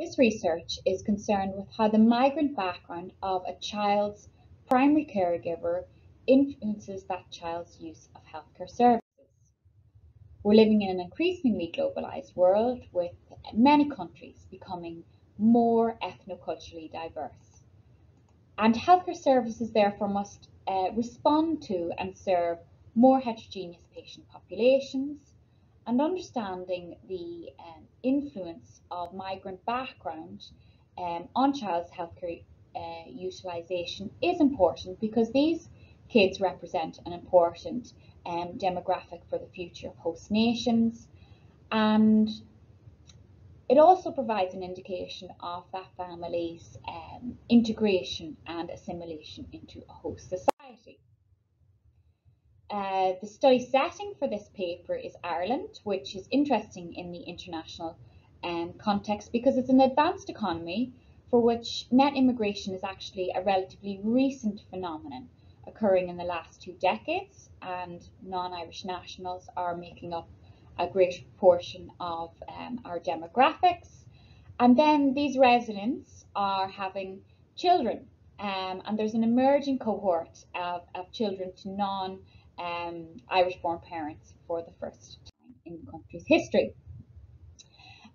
This research is concerned with how the migrant background of a child's primary caregiver influences that child's use of healthcare services. We're living in an increasingly globalized world with many countries becoming more ethno-culturally diverse. And healthcare services therefore must uh, respond to and serve more heterogeneous patient populations and understanding the um, influence of migrant background um, on child's healthcare uh, utilisation is important because these kids represent an important um, demographic for the future of host nations and it also provides an indication of that family's um, integration and assimilation into a host society. Uh, the study setting for this paper is Ireland, which is interesting in the international um, context because it's an advanced economy for which net immigration is actually a relatively recent phenomenon occurring in the last two decades and non-Irish nationals are making up a great proportion of um, our demographics. And then these residents are having children um, and there's an emerging cohort of, of children to non-Irish um, Irish born parents for the first time in the country's history.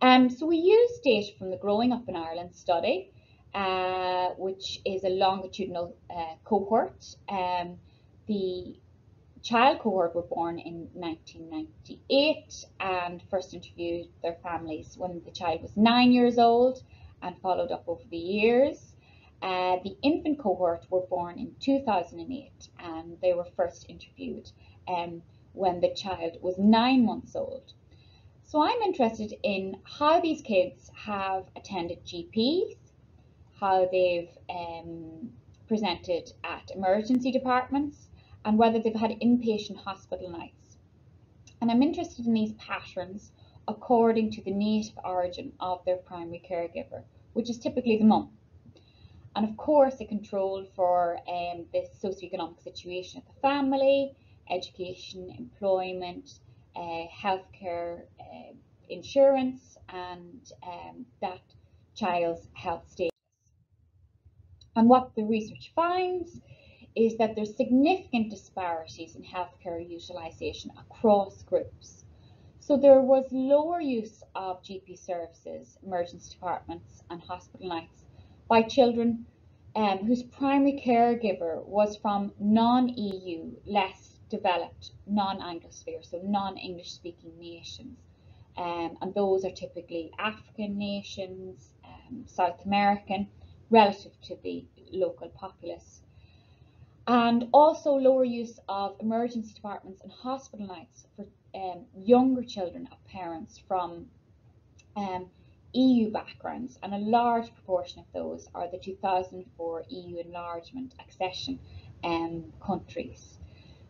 Um, so we use data from the Growing Up in Ireland study, uh, which is a longitudinal uh, cohort. Um, the child cohort were born in 1998 and first interviewed their families when the child was nine years old and followed up over the years. Uh, the infant cohort were born in 2008 and they were first interviewed um, when the child was nine months old. So I'm interested in how these kids have attended GPs, how they've um, presented at emergency departments, and whether they've had inpatient hospital nights. And I'm interested in these patterns according to the native origin of their primary caregiver, which is typically the mum. And of course, a control for um, the socioeconomic situation of the family, education, employment, uh, healthcare, uh, insurance, and um, that child's health status. And what the research finds is that there's significant disparities in healthcare utilisation across groups. So there was lower use of GP services, emergency departments and hospital nights by children um, whose primary caregiver was from non-EU, less developed, non-Anglosphere, so non-English speaking nations. Um, and those are typically African nations, um, South American, relative to the local populace and also lower use of emergency departments and hospital nights for um, younger children of parents from um, EU backgrounds and a large proportion of those are the 2004 EU enlargement accession um, countries.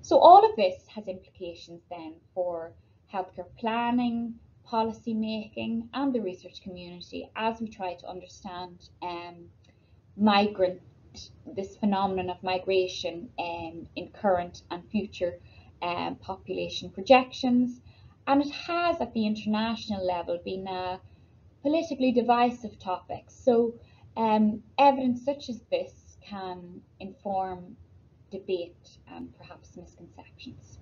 So all of this has implications then for healthcare planning, policy making and the research community as we try to understand um, migrant this phenomenon of migration um, in current and future um, population projections. And it has, at the international level, been a politically divisive topics. So um, evidence such as this can inform debate and perhaps misconceptions.